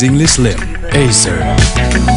Amazingly Slim, Acer.